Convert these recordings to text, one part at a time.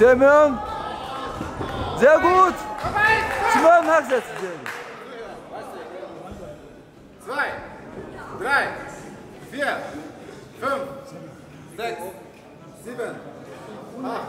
Semyon. Sehr gut. Simon, nachsetzen. Zwei, drei, vier, fünf, sechs, sieben, acht.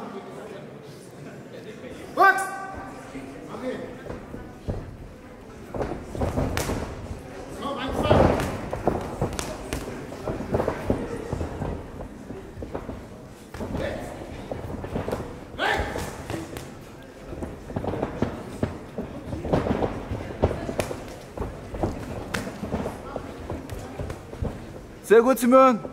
세고 치면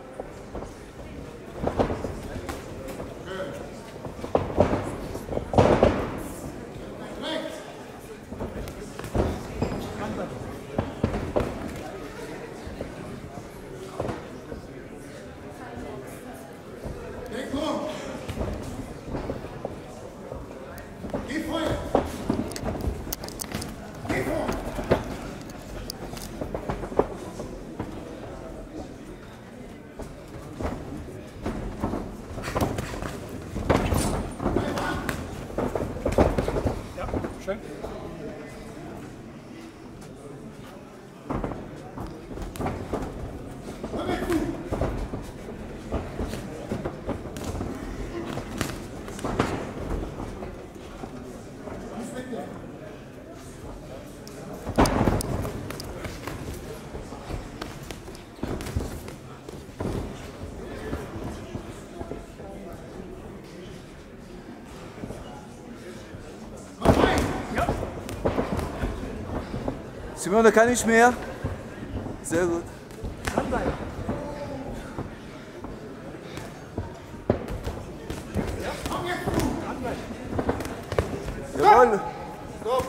Keep playing. contract? Simon, da kann ich mehr. Sehr gut. Jawohl. Stopp!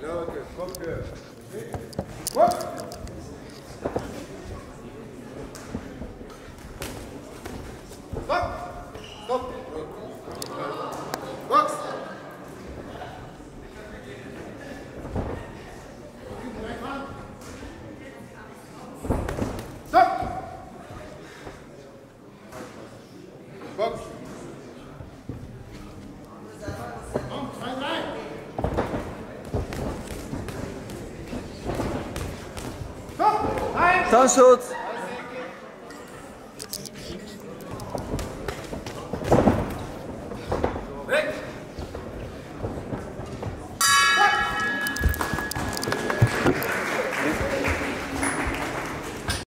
Leute, kommt Stop. Kom, twee,